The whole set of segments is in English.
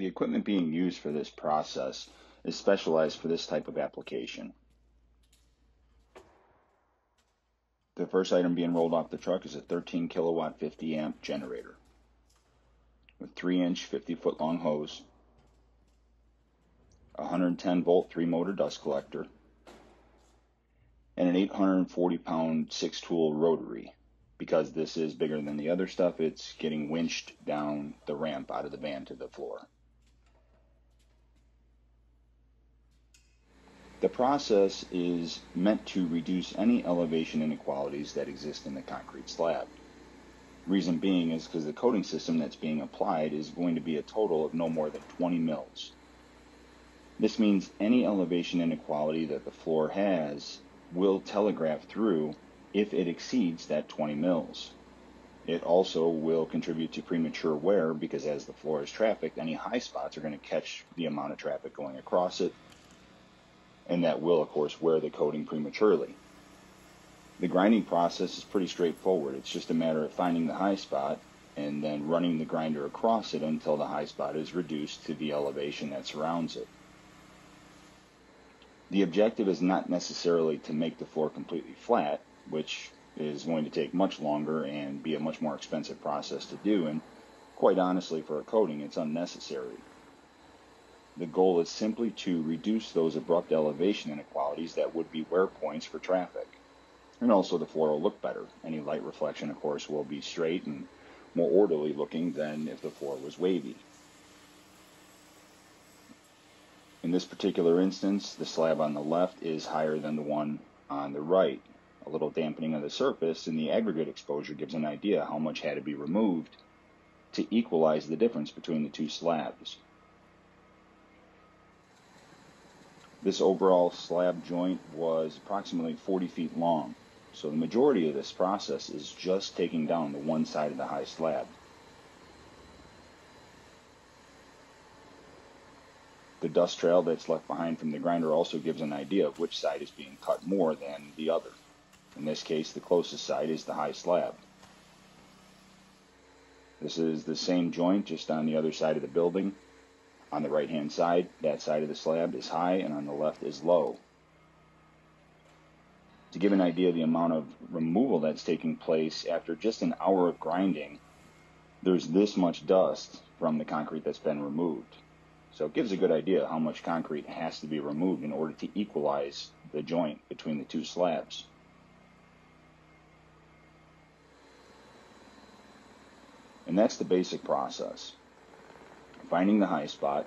The equipment being used for this process is specialized for this type of application. The first item being rolled off the truck is a 13 kilowatt 50 amp generator with 3 inch 50 foot long hose, 110 volt 3 motor dust collector, and an 840 pound 6 tool rotary. Because this is bigger than the other stuff, it's getting winched down the ramp out of the van to the floor. The process is meant to reduce any elevation inequalities that exist in the concrete slab. Reason being is because the coating system that's being applied is going to be a total of no more than 20 mils. This means any elevation inequality that the floor has will telegraph through if it exceeds that 20 mils. It also will contribute to premature wear because as the floor is trafficked, any high spots are going to catch the amount of traffic going across it, and that will, of course, wear the coating prematurely. The grinding process is pretty straightforward. It's just a matter of finding the high spot and then running the grinder across it until the high spot is reduced to the elevation that surrounds it. The objective is not necessarily to make the floor completely flat, which is going to take much longer and be a much more expensive process to do. And quite honestly, for a coating, it's unnecessary. The goal is simply to reduce those abrupt elevation inequalities that would be wear points for traffic. And also the floor will oh look better. Any light reflection, of course, will be straight and more orderly looking than if the floor was wavy. In this particular instance, the slab on the left is higher than the one on the right. A little dampening of the surface and the aggregate exposure gives an idea how much had to be removed to equalize the difference between the two slabs. This overall slab joint was approximately 40 feet long, so the majority of this process is just taking down the one side of the high slab. The dust trail that's left behind from the grinder also gives an idea of which side is being cut more than the other. In this case, the closest side is the high slab. This is the same joint, just on the other side of the building. On the right hand side, that side of the slab is high and on the left is low. To give an idea of the amount of removal that's taking place after just an hour of grinding, there's this much dust from the concrete that's been removed. So it gives a good idea how much concrete has to be removed in order to equalize the joint between the two slabs. And that's the basic process. Finding the high spot,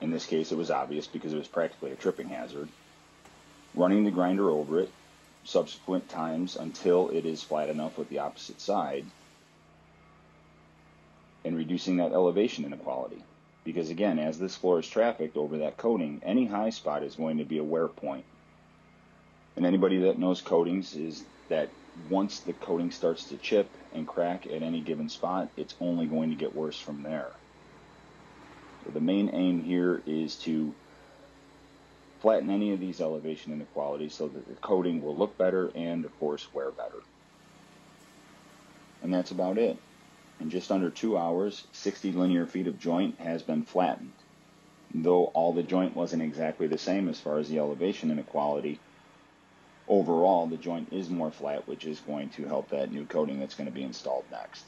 in this case it was obvious because it was practically a tripping hazard, running the grinder over it subsequent times until it is flat enough with the opposite side, and reducing that elevation inequality. Because again, as this floor is trafficked over that coating, any high spot is going to be a wear point. And anybody that knows coatings is that once the coating starts to chip and crack at any given spot, it's only going to get worse from there. So the main aim here is to flatten any of these elevation inequalities so that the coating will look better and of course wear better. And that's about it. In just under two hours, 60 linear feet of joint has been flattened. Though all the joint wasn't exactly the same as far as the elevation inequality, overall the joint is more flat, which is going to help that new coating that's going to be installed next.